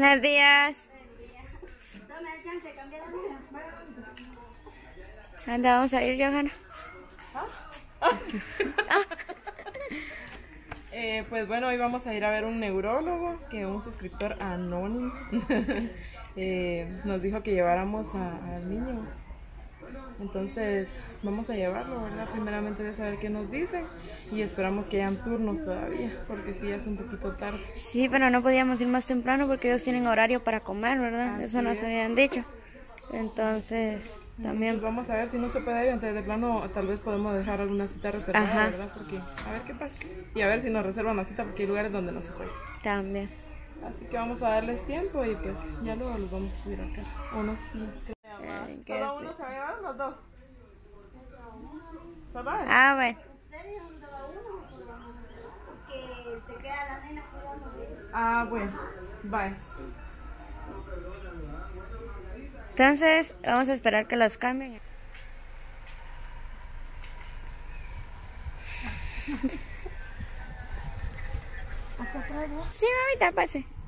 Buenos días. ¿Dónde vamos a ir, Johanna? Eh, pues bueno, hoy vamos a ir a ver un neurólogo que un suscriptor anónimo eh, nos dijo que lleváramos al niño. Entonces vamos a llevarlo, ¿verdad? Primeramente de saber qué nos dicen y esperamos que hayan turnos todavía, porque sí es un poquito tarde. Sí, pero no podíamos ir más temprano porque ellos tienen horario para comer, ¿verdad? Eso nos habían dicho. Entonces, también. Pues vamos a ver si no se puede ir, antes de plano tal vez podemos dejar alguna cita reservada, Ajá. ¿verdad? Porque a ver qué pasa. Y a ver si nos reservan la cita porque hay lugares donde no se puede. También. Así que vamos a darles tiempo y pues ya luego los vamos a subir acá. Uno sí. Qué ¿Solo uno se va a llevar los dos? Ah, bueno. Ah, bueno. Bye. Entonces, vamos a esperar que los cambien. Sí, mamita, pase.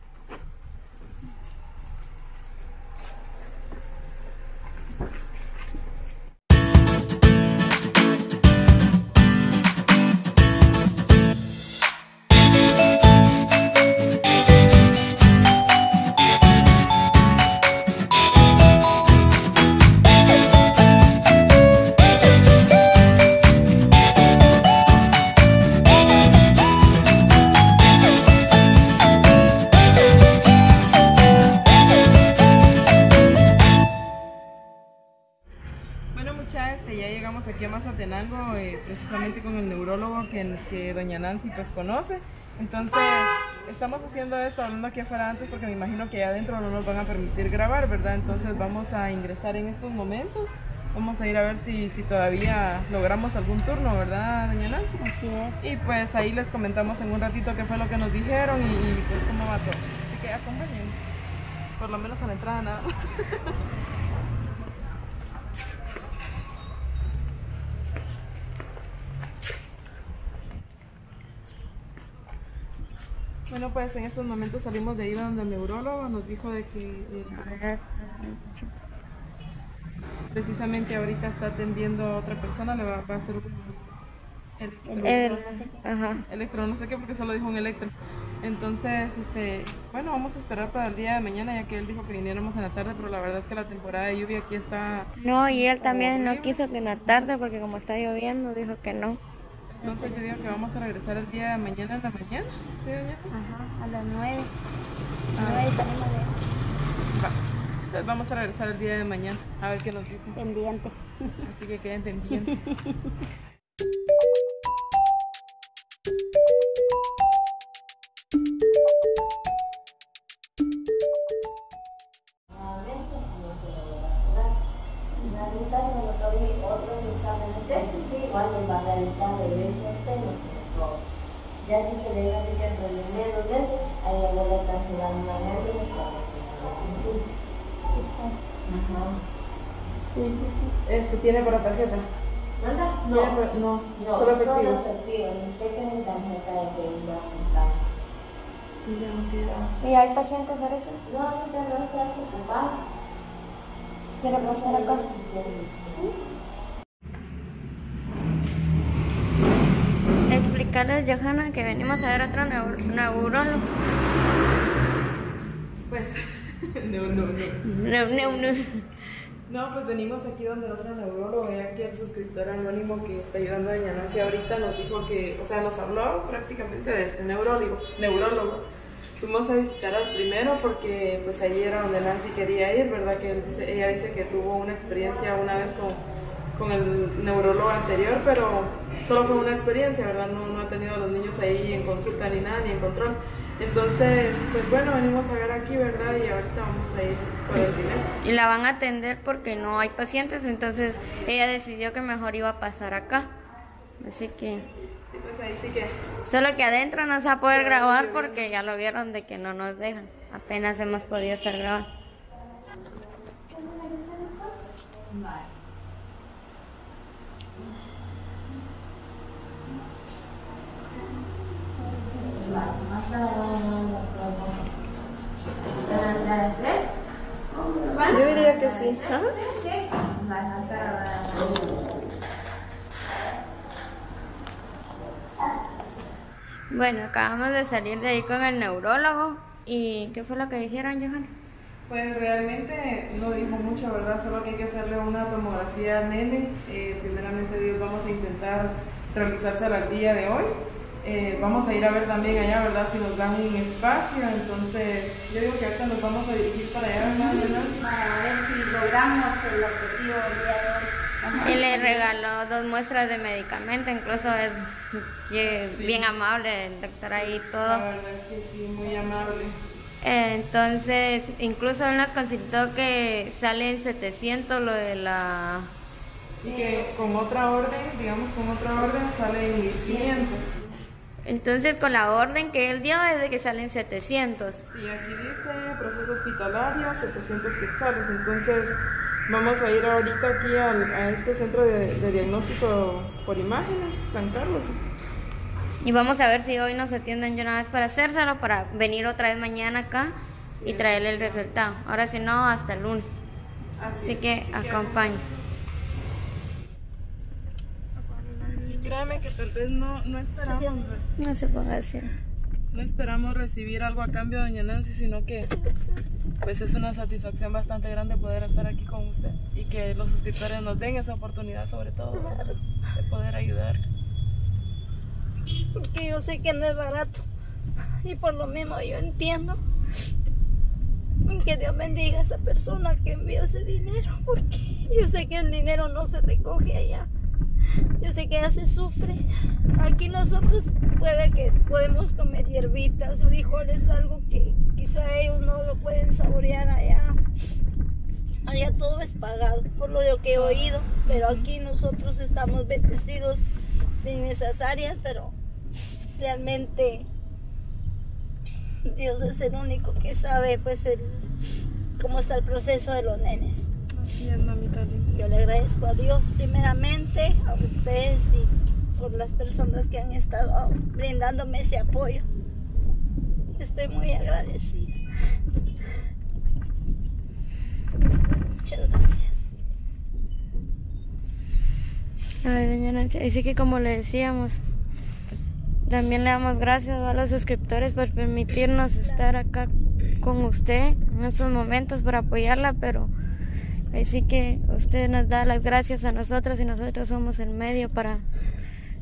Que, que doña Nancy pues conoce. Entonces, estamos haciendo esto hablando aquí afuera antes porque me imagino que allá adentro no nos van a permitir grabar, ¿verdad? Entonces vamos a ingresar en estos momentos. Vamos a ir a ver si, si todavía logramos algún turno, ¿verdad, doña Nancy? Así es. Y pues ahí les comentamos en un ratito qué fue lo que nos dijeron y, y, pues cómo va todo. Así que acompáñenos. Por lo menos a la entrada nada más. Bueno, pues en estos momentos salimos de ir donde el neurólogo nos dijo de que eh, precisamente ahorita está atendiendo a otra persona, le va, va a hacer un electro, El, ajá. electro, no sé qué, porque solo dijo un electro. Entonces, este, bueno, vamos a esperar para el día de mañana, ya que él dijo que viniéramos en la tarde, pero la verdad es que la temporada de lluvia aquí está. No, y él también no quiso que en la tarde porque como está lloviendo, dijo que no. Entonces, yo digo que vamos a regresar el día de mañana en la mañana. ¿Sí, doña? Ajá, a las nueve. Ah. Nueve salimos de Va. Entonces, vamos a regresar el día de mañana, a ver qué nos dicen. pendiente. Así que queden pendientes. Otros exámenes igual les va a realizar de veces temas Ya si se le hace que entre menos veces, ahí ya vuelve a cancelar nuevamente los casos de la consulta. Ajá. Este tiene para tarjeta. ¿Manda? No, para- no, no, solo efectivo. Solo efectivo, ni cheque ni tarjeta de crédito aceptamos. Sí, ya nos queda. ¿Y hay pacientes ahorita? No, ahorita no se hace ocupar. ¿Quiere pasar acá? Sí. Explicarles, Johanna, que venimos a ver otro neur- neurólogo. Pues, no, no, no. No, no, no. Pues venimos aquí donde otro neurólogo, ya que el suscriptor anónimo que está ayudando a Nancy ahorita nos dijo que, o sea, nos habló prácticamente de este neurólogo. neurólogo. Fuimos a visitar al primero porque pues ahí era donde Nancy quería ir, ¿verdad? Que él ella dice que tuvo una experiencia una vez con, con el neurólogo anterior, pero solo fue una experiencia, ¿verdad? No, no ha tenido a los niños ahí en consulta ni nada, ni en control. Entonces, pues bueno, venimos a ver aquí, ¿verdad? Y ahorita vamos a ir por el dinero. Y la van a atender porque no hay pacientes, entonces ella decidió que mejor iba a pasar acá. Así que, Sí, pues ahí sí que... solo que adentro no se va a poder grabar porque ya lo vieron de que no nos dejan. Apenas hemos podido estar grabando. No, no, no, no. sí. Ajá. Bueno, acabamos de salir de ahí con el neurólogo. ¿Y qué fue lo que dijeron, Johanna? Pues realmente no dijo mucho, ¿verdad? Solo que hay que hacerle una tomografía al nene. Eh, primeramente Dios vamos a intentar realizársela al día de hoy. Eh, vamos a ir a ver también allá, ¿verdad? Si nos dan un espacio. Entonces, yo digo que ahorita nos vamos a dirigir para allá, ¿verdad? Para ver si logramos el objetivo del día de hoy. Y le regaló dos muestras de medicamento, incluso es que Sí. bien amable el doctor ahí y La todo. verdad es que sí, muy amable. Entonces, incluso él nos consultó que sale en 700 lo de la... Y que con otra orden, digamos con otra orden, sale en 1500. Entonces, con la orden que él dio es de que salen 700. Sí, aquí dice proceso hospitalario, 700 quetzales. Entonces, vamos a ir ahorita aquí al- a este centro de, de diagnóstico por imágenes, San Carlos. Y vamos a ver si hoy nos atienden de una vez para hacérselo, para venir otra vez mañana acá y traerle el resultado. Ahora si no, hasta el lunes. Así que acompañe. Y créeme que tal vez no, no esperamos, No se puede hacer. no esperamos recibir algo a cambio, doña Nancy, sino que pues es una satisfacción bastante grande poder estar aquí con usted y que los suscriptores nos den esa oportunidad sobre todo de poder ayudar. Porque yo sé que no es barato. Y por lo mismo yo entiendo que Dios bendiga a esa persona que envió ese dinero. Porque yo sé que el dinero no se recoge allá. Yo sé que ella se sufre. Aquí nosotros puede que podemos comer hierbitas, frijoles, algo que quizá ellos no lo pueden saborear allá. Allá todo es pagado, por lo que he oído, pero aquí nosotros estamos bendecidos en esas áreas, pero realmente Dios es el único que sabe pues el, cómo está el proceso de los nenes. Mamita linda. Yo le agradezco a Dios primeramente, a ustedes y por las personas que han estado brindándome ese apoyo. Estoy muy agradecida. Muchas gracias. Ay, doña Nancy, así que como le decíamos, también le damos gracias a los suscriptores por permitirnos estar acá con usted en estos momentos para apoyarla, pero así que usted nos da las gracias a nosotros y nosotros somos el medio para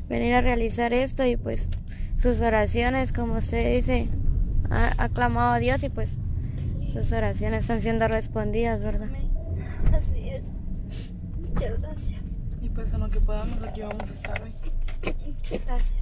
venir a realizar esto y pues sus oraciones, como usted dice, ha, ha clamado a Dios y pues sus oraciones están siendo respondidas, ¿verdad? Así es. Muchas gracias. Y pues en lo que podamos aquí vamos a estar hoy. Muchas gracias.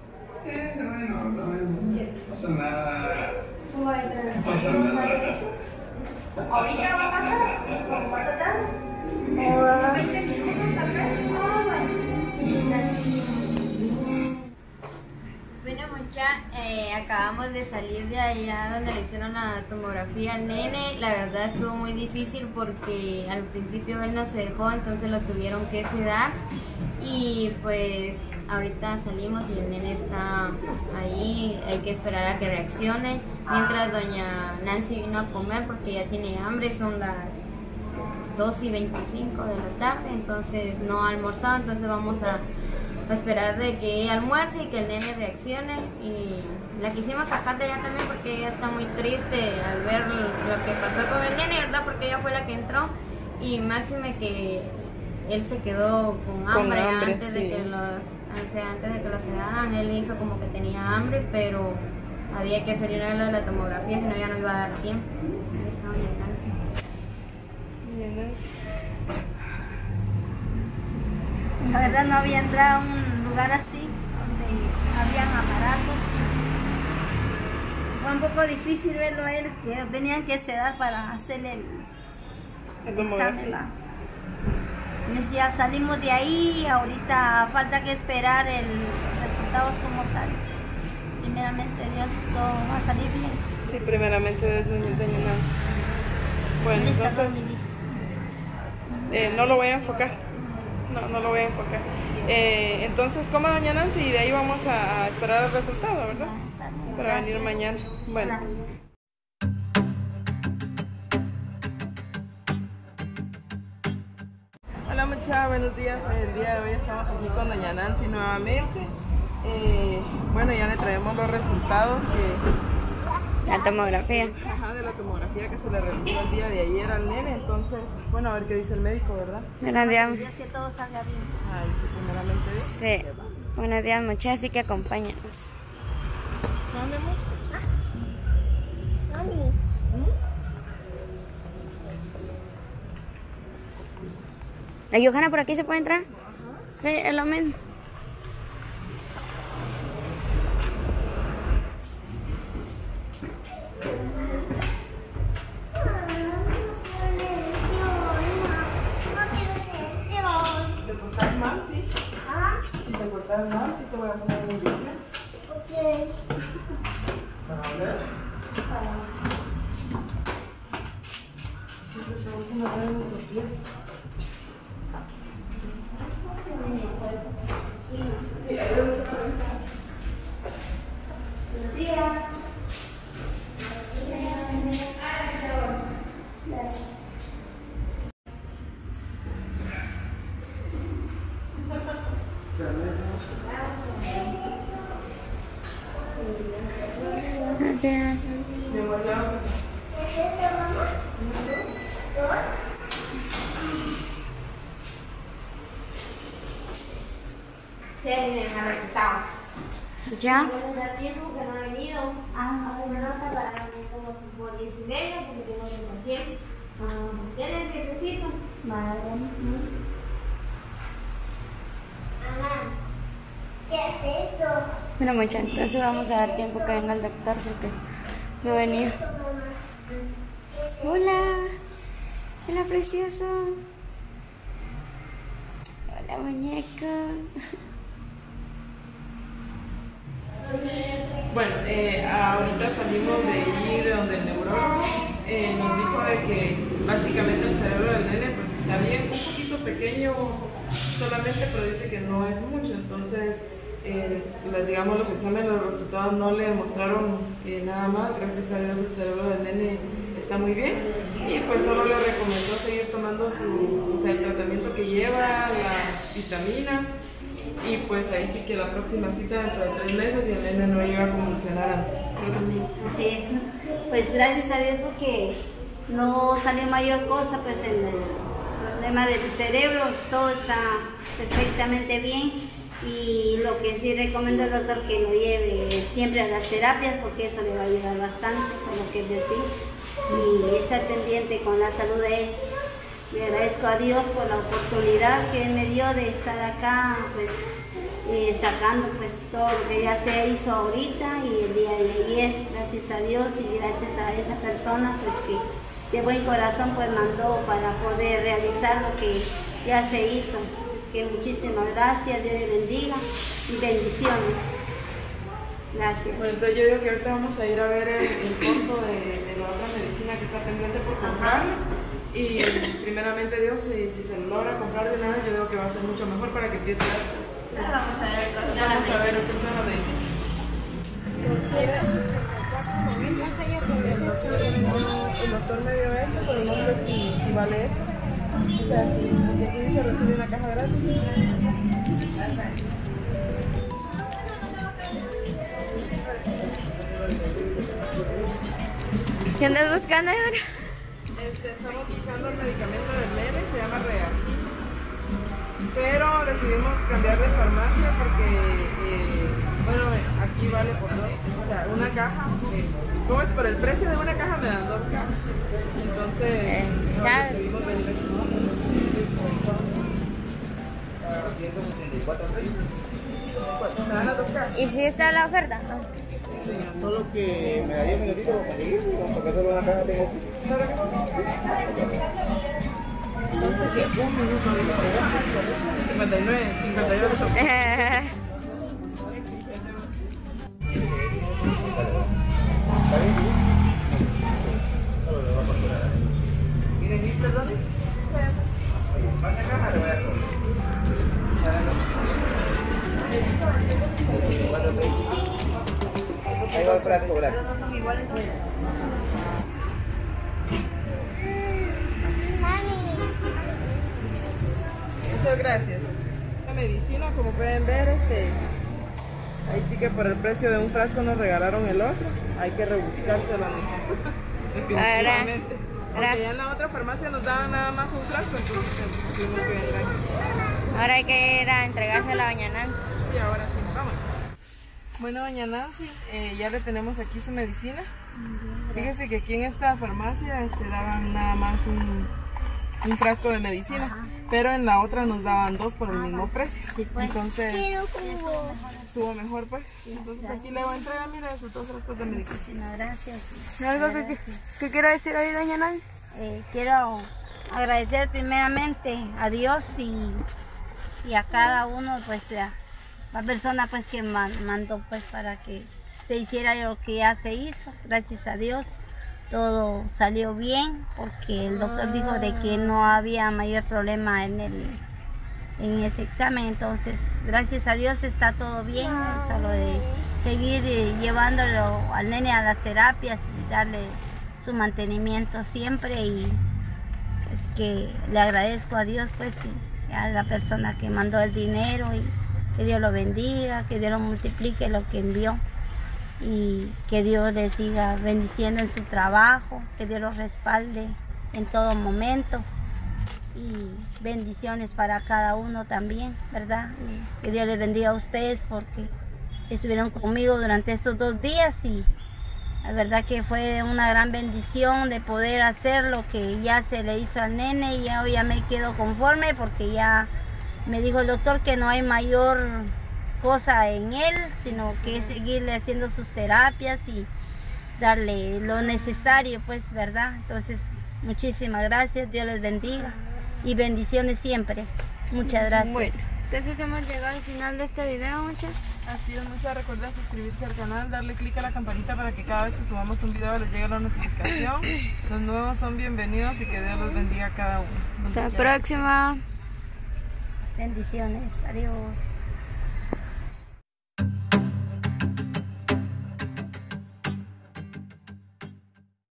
una. Dios guarde. pasa nada. No pasa nada. Bueno, mucha, eh, acabamos de salir de allá donde le hicieron la tomografía al nene. La verdad estuvo muy difícil porque al principio él no se dejó, entonces lo tuvieron que sedar. Y pues ahorita salimos y el nene está ahí, hay que esperar a que reaccione. Mientras doña Nancy vino a comer porque ya tiene hambre, son las 2 y 25 de la tarde, entonces no ha almorzado, entonces vamos a, a esperar de que ella almuerce y que el nene reaccione y la quisimos sacar de allá también porque ella está muy triste al ver lo que pasó con el nene, ¿verdad? Porque ella fue la que entró y máxime que él se quedó con hambre, hambre, antes de sí. que los o sea, antes de que lo sedaran, él hizo como que tenía hambre, pero había que hacer una de la tomografía, si no ya no iba a dar tiempo. La verdad no había entrado a un lugar así, donde habían aparatos. Fue un poco difícil verlo a él, que tenían que sedar para hacerle el, El el examen. Me decía, salimos de ahí, ahorita falta que esperar el resultados como sale. Primeramente Dios, todo va a salir bien. Sí, primeramente doña Nancy. Bueno, entonces eh, no lo voy a enfocar. No, no lo voy a enfocar. Eh, entonces, coma doña Nancy y de ahí vamos a, a esperar el resultado, ¿verdad? Ah, Para venir mañana. Bueno. Hola muchachos, buenos días. El día de hoy estamos aquí con doña Nancy nuevamente. Eh, bueno, ya le traemos los resultados que, La tomografía. ajá, de la tomografía que se le realizó el día de ayer al nene. Entonces, bueno, a ver qué dice el médico, ¿verdad? Buenos días. Dios que todo salga bien. Ay, sí, primeramente Dios. Sí. Buenos días, muchachos, así que acompáñanos. ¿No, mi amor? ¿La Johanna por aquí se puede entrar? Sí, es lo mismo. Gracias. Que. ¿Ya? Tiempo que no he venido. Ah, una nota para como por 10 y media porque tengo que ¿Tienes tiempecito? Vale. Mamá, ¿qué es esto? Bueno, muchachos, entonces vamos a dar tiempo que venga el doctor porque no venido. Hola. Hola, precioso. Hola, muñeco. Bueno, eh, ahorita salimos de ir de donde el neurólogo eh, nos dijo de que básicamente el cerebro del nene pues está bien, un poquito pequeño solamente, pero dice que no es mucho, entonces pues, digamos los exámenes, los resultados no le mostraron eh, nada más, gracias a Dios el cerebro del nene está muy bien y pues solo le recomendó seguir tomando su, el tratamiento que lleva, las vitaminas y pues ahí sí que la próxima cita dentro de tres meses y el nene no llega a convulsionar antes. Así es. Pues gracias a Dios porque no salió mayor cosa, pues el problema del cerebro, todo está perfectamente bien. Y lo que sí recomiendo al doctor que lo lleve siempre a las terapias porque eso le va a ayudar bastante, como que decir, y estar pendiente con la salud de él. Le agradezco a Dios por la oportunidad que me dio de estar acá, pues eh, sacando pues todo lo que ya se hizo ahorita y el día de ayer, gracias a Dios y gracias a esa persona pues que de buen corazón pues mandó para poder realizar lo que ya se hizo. Que muchísimas gracias, Dios le bendiga y bendiciones. Gracias. Bueno, entonces yo digo que ahorita vamos a ir a ver el, el costo de, de la otra medicina que está pendiente por comprarla. Y primeramente Dios, si, si se logra comprar de nada, yo digo que va a ser mucho mejor para que empiece a... Vamos a ver el costo de la Vamos a ver el costo de la medicina. El doctor me dio esto, pero no sé si, si vale esto. O sea, aquí dice recibe una caja gratis. ¿Qué andas buscando ahora? Este, estamos buscando el medicamento del nene, se llama Reactiv. Pero decidimos cambiar de farmacia porque, eh, bueno, aquí vale por dos. O sea, una caja, eh, ¿cómo es? Por el precio de una caja me dan dos cajas. Entonces, no, ¿sabes? decidimos venir aquí. ¿Y si está la oferta? Solo que me daría un minutito para conseguir, porque solo una caja tengo. Un minuto, ya. 59, 58. Ahí va el frasco, ¿verdad? Muchas gracias. La medicina, como pueden ver, este, ahí sí que por el precio de un frasco nos regalaron el otro. Hay que rebuscárselo. Definitivamente. Ahora- Porque ya en la otra farmacia nos daban nada más un frasco, entonces tuvimos que venir aquí. Ahora hay que ir a entregarse a la doña Nancy. Sí, ahora sí. Bueno, doña Nancy, eh, ya le tenemos aquí su medicina. Fíjese que aquí en esta farmacia daban nada más un, un frasco de medicina, pero en la otra nos daban dos por el mismo precio. Entonces, estuvo mejor pues. Entonces aquí le voy a entregar, mira, esos dos frascos de medicina. Gracias. ¿Algo que, que, que quiero decir ahí, doña Nancy? Eh, quiero agradecer primeramente a Dios y, y a cada uno, pues la, la persona pues que man- mandó pues para que se hiciera lo que ya se hizo. Gracias a Dios todo salió bien porque el doctor dijo de que no había mayor problema en el en ese examen. Entonces, gracias a Dios está todo bien, solo de seguir eh, llevándolo al nene a las terapias y darle su mantenimiento siempre y es que le agradezco a Dios pues a la persona que mandó el dinero y que Dios lo bendiga, que Dios lo multiplique lo que envió y que Dios le siga bendiciendo en su trabajo, que Dios los respalde en todo momento y bendiciones para cada uno también, ¿verdad? Que Dios les bendiga a ustedes porque estuvieron conmigo durante estos dos días y la verdad que fue una gran bendición de poder hacer lo que ya se le hizo al nene y ya, ya me quedo conforme porque ya me dijo el doctor que no hay mayor cosa en él, sino que es seguirle haciendo sus terapias y darle lo necesario, pues, ¿verdad? Entonces, muchísimas gracias, Dios les bendiga y bendiciones siempre. Muchas gracias. Bueno. Entonces hemos llegado al final de este video, muchas. Así es, muchas recuerda suscribirse al canal, darle clic a la campanita para que cada vez que subamos un video les llegue la notificación. Los nuevos son bienvenidos y que Dios los bendiga a cada uno. Hasta la quiera. próxima. Bendiciones. Adiós.